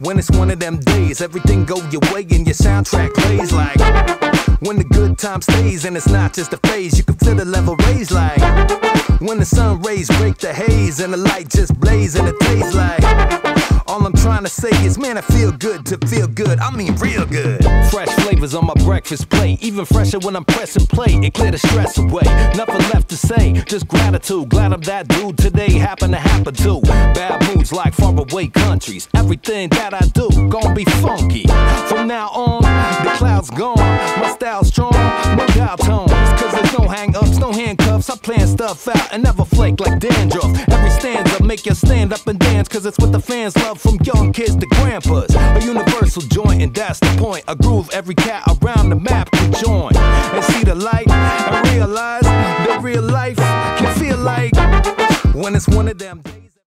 When it's one of them days, everything go your way and your soundtrack plays like. When the good time stays and it's not just a phase, you can feel the level raise like. When the sun rays break the haze and the light just blaze and it tastes like. All I'm trying to say is, man, I feel good to feel good. I mean, real good. Fresh flavors on my breakfast plate, even fresher when I'm pressing play. It clear the stress away. Nothing left to say, just gratitude. Glad I'm that dude today. Happen to happen to bad moods like faraway countries. Everything that I do gon' be funky. From now on, the cloud's gone. My style's strong, my dial tones. Cause there's no hang ups, no handcuffs. I plan stuff out and never flake like dandruff. Every stanza make you stand up and dance. Cause it's what the fans love from young kids to grandpas. A universal joint, and that's the point. A groove every cat around the map can join. And see the light and realize that real life can feel like when it's one of them.